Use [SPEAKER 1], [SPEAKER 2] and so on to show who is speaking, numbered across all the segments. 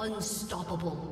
[SPEAKER 1] Unstoppable.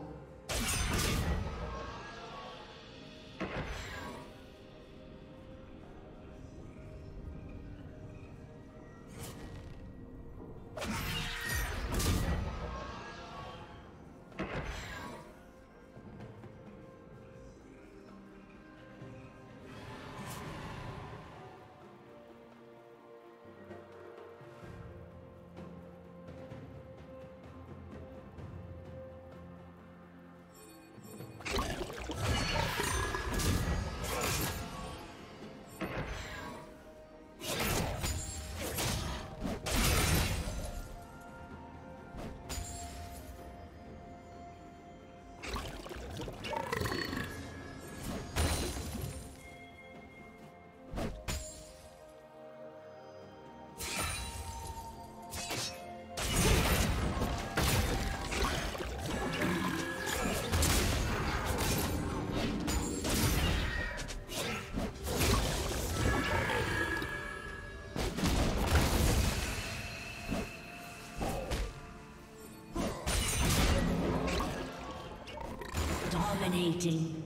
[SPEAKER 1] Dominating.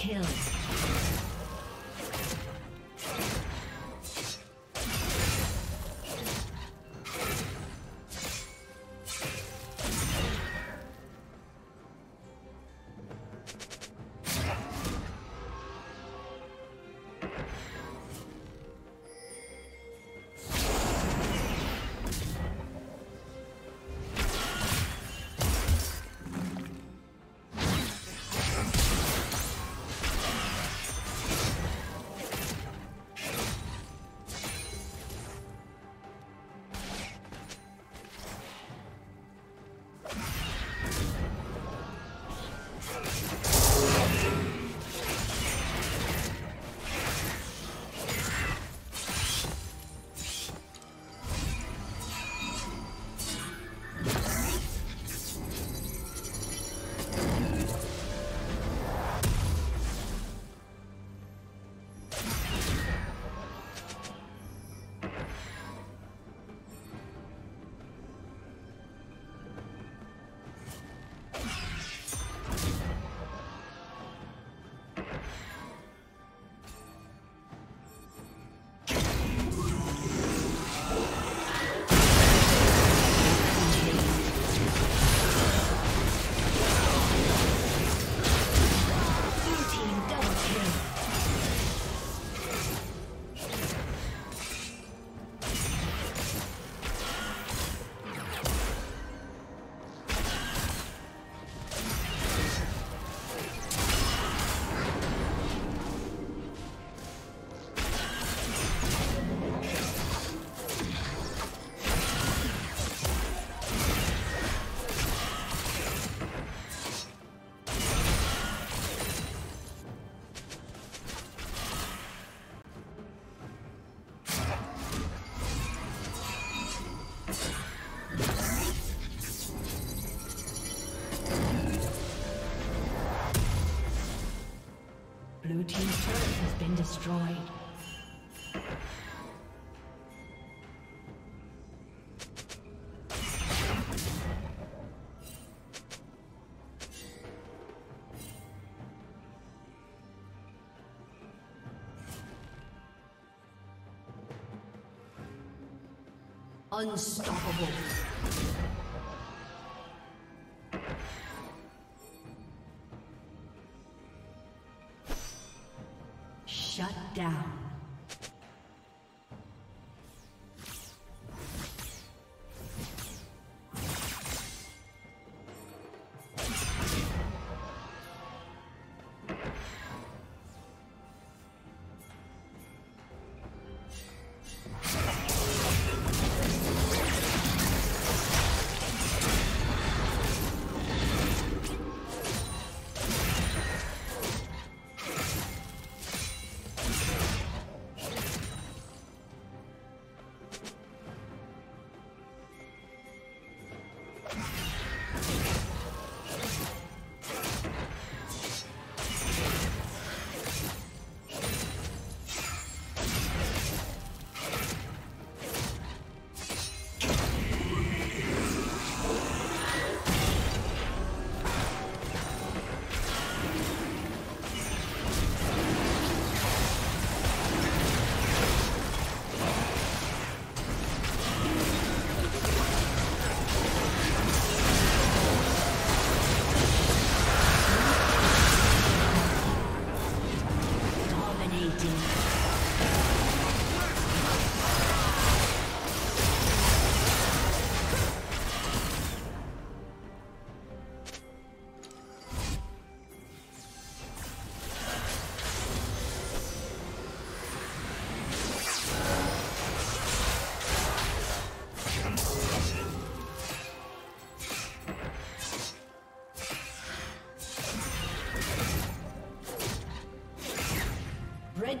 [SPEAKER 1] Kill. Destroyed. Unstoppable.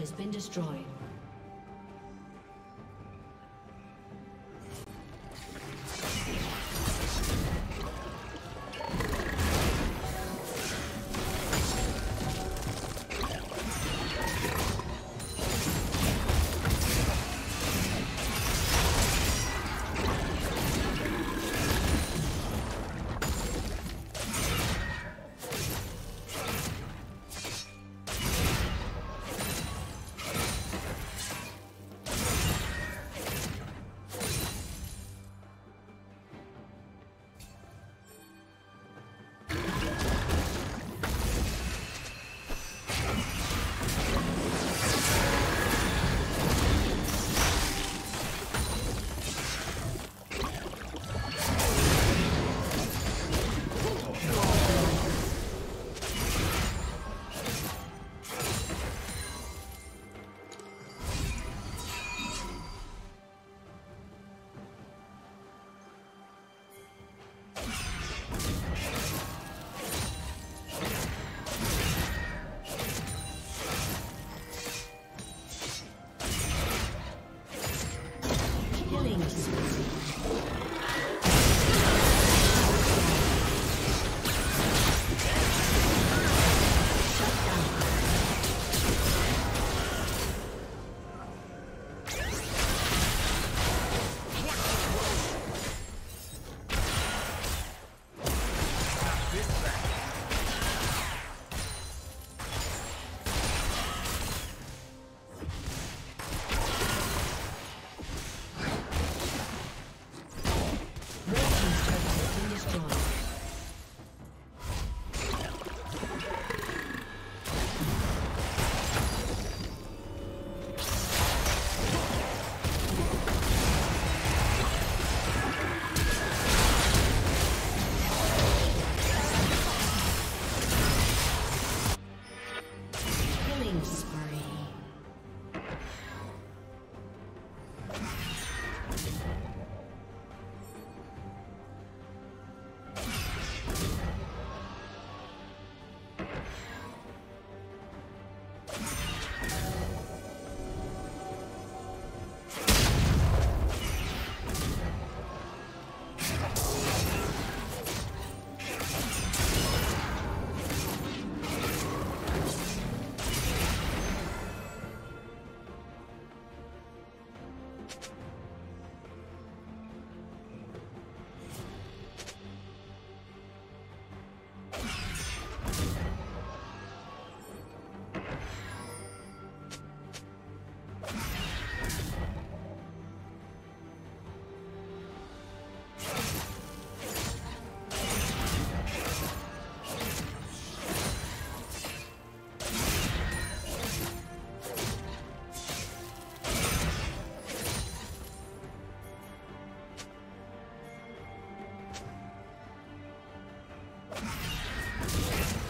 [SPEAKER 1] Has been destroyed. あ!